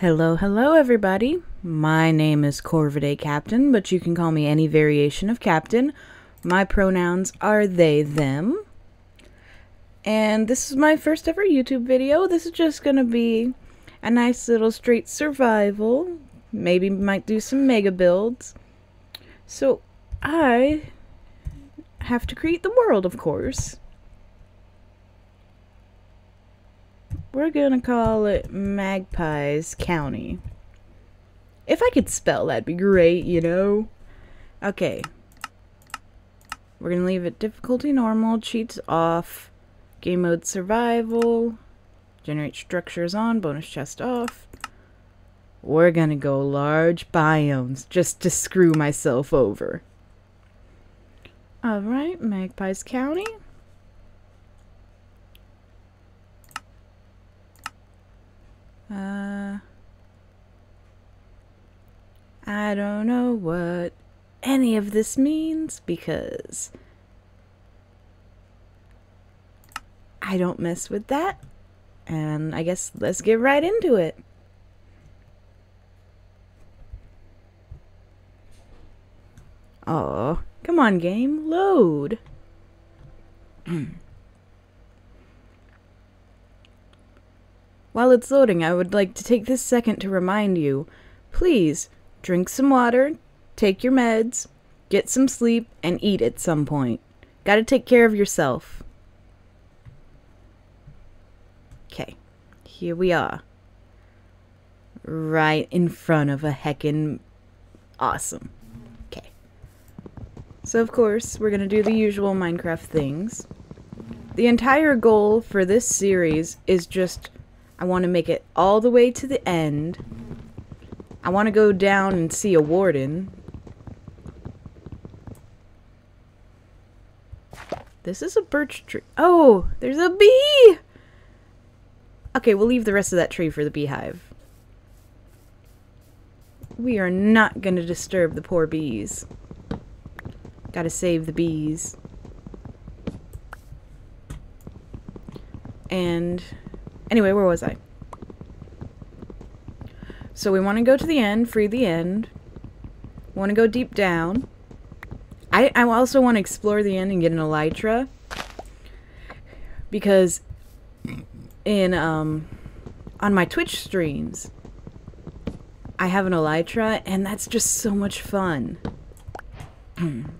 Hello, hello, everybody. My name is Corvidae Captain, but you can call me any variation of Captain. My pronouns are they, them. And this is my first ever YouTube video. This is just gonna be a nice little straight survival. Maybe might do some mega builds. So, I have to create the world, of course. We're gonna call it Magpies County. If I could spell, that'd be great, you know? Okay. We're gonna leave it difficulty normal, cheats off, game mode survival, generate structures on, bonus chest off. We're gonna go large biomes just to screw myself over. Alright, Magpies County. I don't know what any of this means because I don't mess with that. And I guess let's get right into it. Oh, come on, game, load. While it's loading, I would like to take this second to remind you please drink some water, take your meds, get some sleep, and eat at some point. Gotta take care of yourself. Okay, here we are. Right in front of a heckin' awesome. Okay. So, of course, we're gonna do the usual Minecraft things. The entire goal for this series is just I want to make it all the way to the end. I want to go down and see a warden. This is a birch tree. Oh, there's a bee! Okay, we'll leave the rest of that tree for the beehive. We are not going to disturb the poor bees. Gotta save the bees. And Anyway, where was I? So we want to go to the end, free the end. Want to go deep down. I, I also want to explore the end and get an elytra. Because in um on my Twitch streams I have an elytra and that's just so much fun.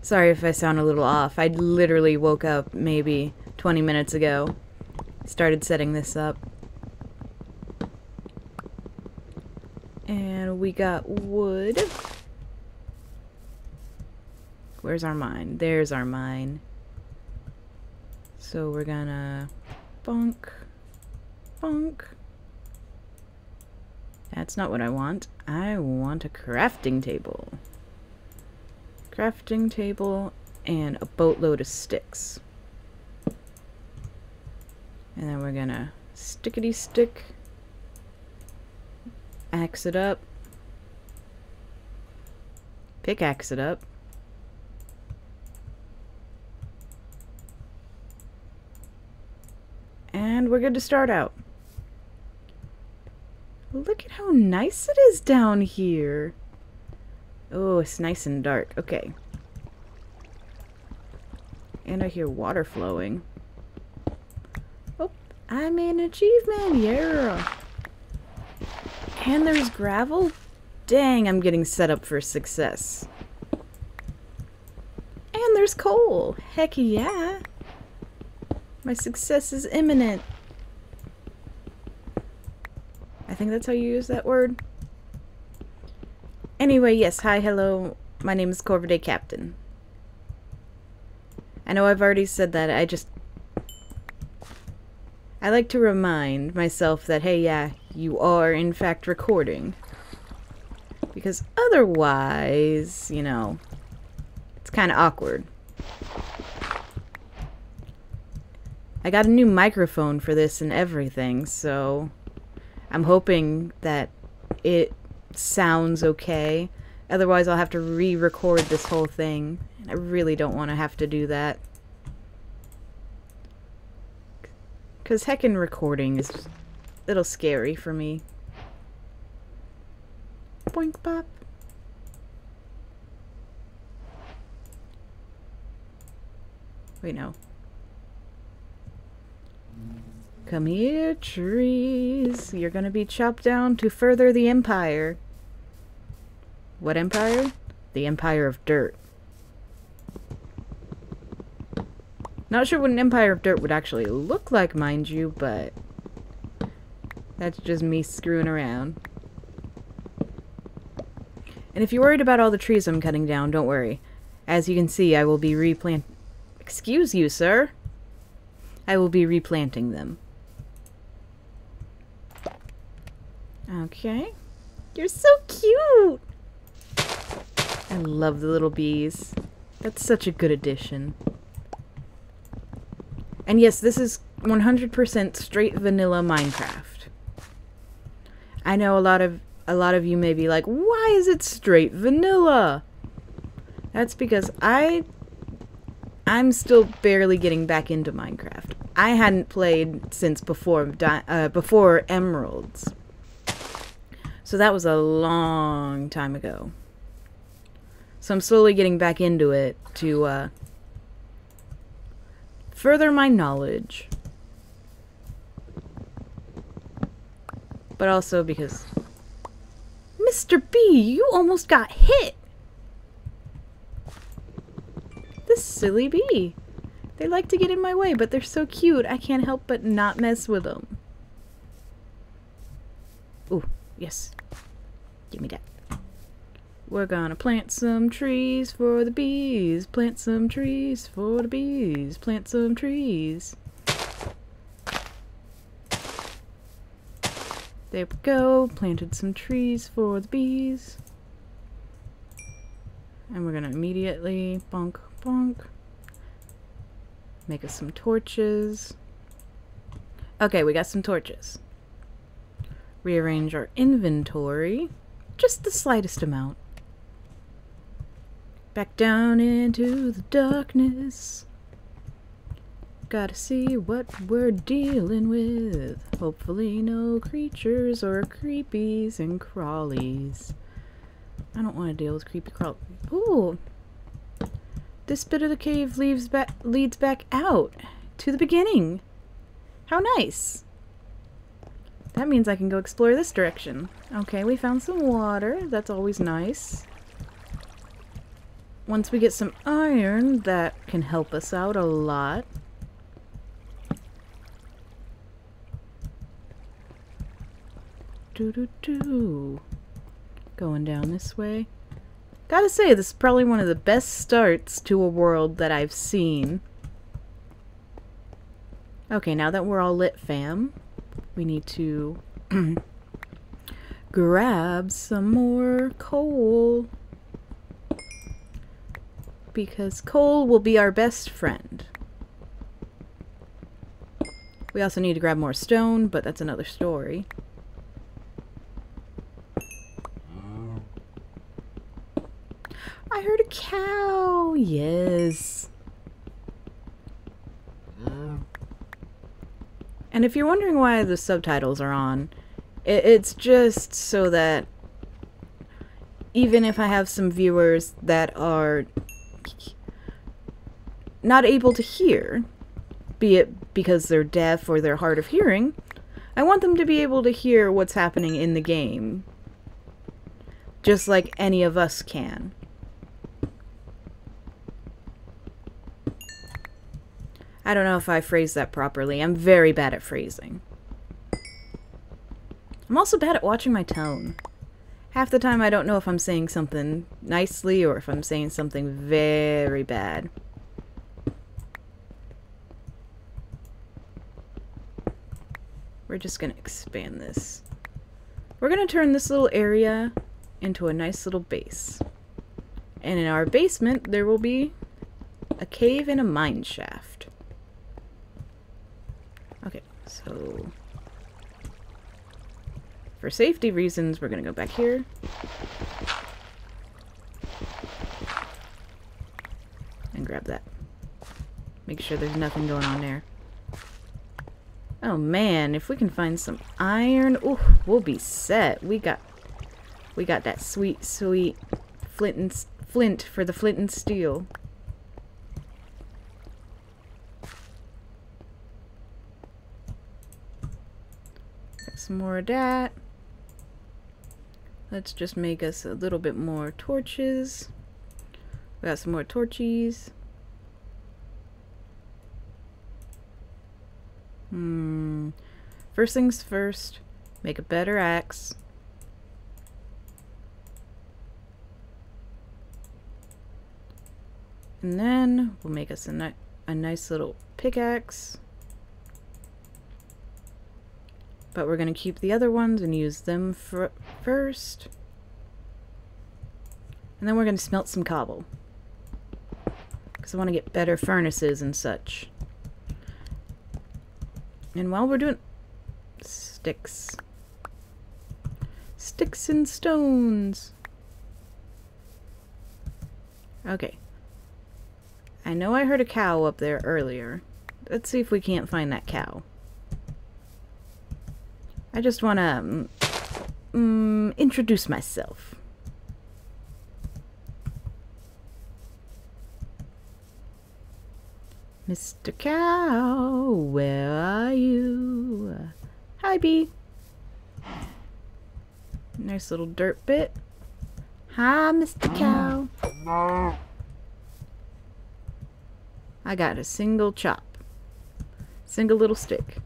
Sorry if I sound a little off. I literally woke up maybe 20 minutes ago started setting this up. And we got wood. Where's our mine? There's our mine. So we're gonna bunk, bunk. That's not what I want. I want a crafting table. Crafting table and a boatload of sticks. And then we're gonna stickety stick, axe it up, pickaxe it up. And we're good to start out. Look at how nice it is down here. Oh, it's nice and dark. Okay. And I hear water flowing. Oh, I'm an achievement, yeah. And there's gravel? Dang, I'm getting set up for success. And there's coal. Heck yeah. My success is imminent. I think that's how you use that word. Anyway, yes, hi, hello. My name is Corvidae Captain. I know I've already said that. I just I like to remind myself that, hey, yeah, you are in fact recording. Because otherwise, you know, it's kind of awkward. I got a new microphone for this and everything, so I'm hoping that it sounds okay. Otherwise, I'll have to re-record this whole thing. I really don't want to have to do that. Because heckin' recording is a little scary for me. Boink pop. Wait, no. Come here, trees. You're gonna be chopped down to further the empire. What empire? The empire of dirt. Not sure what an empire of dirt would actually look like, mind you, but that's just me screwing around. And if you're worried about all the trees I'm cutting down, don't worry. As you can see, I will be replant- Excuse you, sir. I will be replanting them. Okay. You're so cute! I love the little bees. That's such a good addition. And yes, this is 100% straight vanilla Minecraft. I know a lot of a lot of you may be like, "Why is it straight vanilla?" That's because I I'm still barely getting back into Minecraft. I hadn't played since before uh, before Emeralds. So that was a long time ago. So I'm slowly getting back into it to uh, further my knowledge. But also because... Mr. B, you almost got hit! This silly bee. They like to get in my way, but they're so cute, I can't help but not mess with them. Ooh, yes. Give me that. We're gonna plant some trees for the bees. Plant some trees for the bees. Plant some trees. There we go. Planted some trees for the bees. And we're gonna immediately bonk bonk. Make us some torches. Okay, we got some torches. Rearrange our inventory. Just the slightest amount. Back down into the darkness. Gotta see what we're dealing with. Hopefully no creatures or creepies and crawlies. I don't want to deal with creepy crawl. Ooh. This bit of the cave leaves leads back out to the beginning. How nice. That means I can go explore this direction. Okay, we found some water. That's always nice. Once we get some iron, that can help us out a lot. Do do do. Going down this way. Gotta say, this is probably one of the best starts to a world that I've seen. Okay, now that we're all lit, fam, we need to grab some more coal. Because coal will be our best friend. We also need to grab more stone, but that's another story. I heard a cow. Yes. Mm. And if you're wondering why the subtitles are on, it's just so that even if I have some viewers that are not able to hear, be it because they're deaf or they're hard of hearing, I want them to be able to hear what's happening in the game. Just like any of us can. I don't know if I phrased that properly. I'm very bad at phrasing. I'm also bad at watching my tone. Half the time I don't know if I'm saying something nicely or if I'm saying something very bad. We're just to expand this. We're to turn this little area into a nice little base. And in our basement, there will be a cave and a mine shaft. Okay, so... For safety reasons, we're going to go back here. And grab that. Make sure there's nothing going on there. Oh man, if we can find some iron, ooh, we'll be set. We got, we got that sweet, sweet flint and flint for the flint and steel. Got some more of that. Let's just make us a little bit more torches. We got some more torches. Hmm. First things first, make a better axe. And then we'll make us a, ni a nice little pickaxe. But we're going to keep the other ones and use them for first. And then we're going to smelt some cobble. Because I want to get better furnaces and such. And while we're doing sticks, sticks and stones. Okay. I know I heard a cow up there earlier. Let's see if we can't find that cow. I just want to um, um, introduce myself. Mr. Cow, where are you? Hi, Bee. Nice little dirt bit. Hi, Mr. Cow. I got a single chop. Single little stick.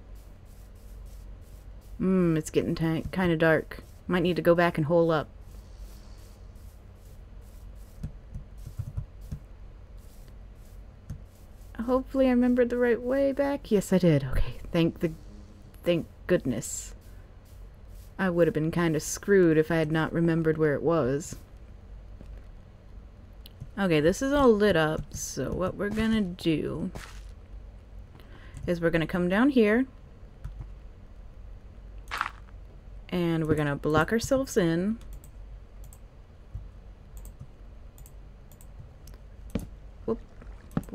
Mmm, it's getting kind of dark. Might need to go back and hole up. Hopefully I remembered the right way back. Yes, I did. Okay, thank the... Thank goodness. I would have been kind of screwed if I had not remembered where it was. Okay, this is all lit up, so what we're gonna do is we're gonna come down here and we're gonna block ourselves in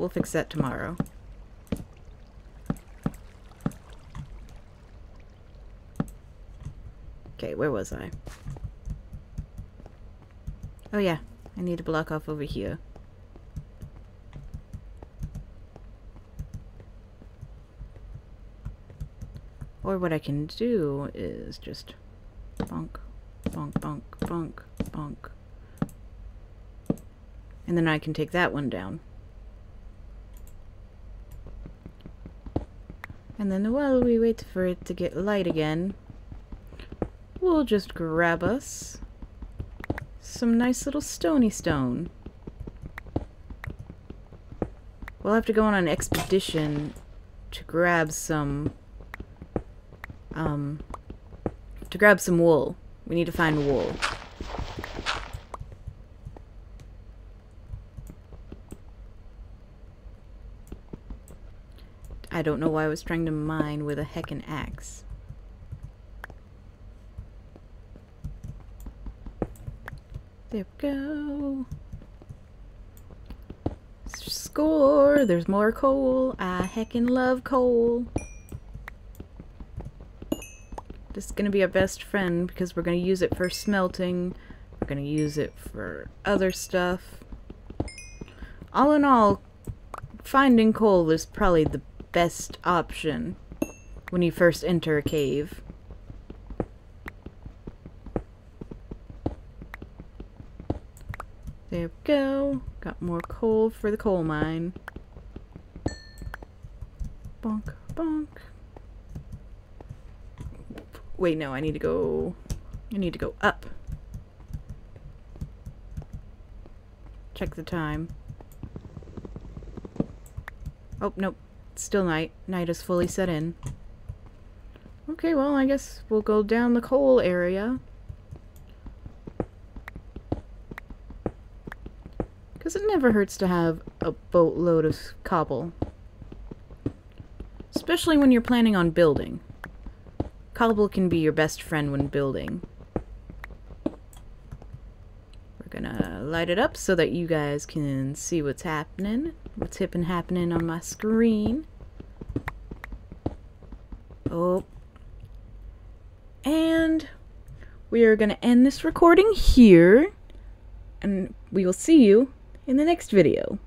We'll fix that tomorrow. Okay, where was I? Oh yeah, I need to block off over here. Or what I can do is just bonk, bonk, bonk, bonk, bonk. And then I can take that one down. And then while we wait for it to get light again, we'll just grab us some nice little stony stone. We'll have to go on an expedition to grab some, um, to grab some wool. We need to find wool. I don't know why I was trying to mine with a heckin' axe. There we go. Score! There's more coal. I heckin' love coal. This is gonna be our best friend because we're gonna use it for smelting. We're gonna use it for other stuff. All in all, finding coal is probably the best option when you first enter a cave. There we go. Got more coal for the coal mine. Bonk, bonk. Wait, no, I need to go... I need to go up. Check the time. Oh, nope still night. Night is fully set in. Okay, well, I guess we'll go down the coal area. Because it never hurts to have a boatload of cobble. Especially when you're planning on building. Cobble can be your best friend when building. We're gonna light it up so that you guys can see what's happening. What's hip happening on my screen. Oh. And we are to end this recording here. And we will see you in the next video.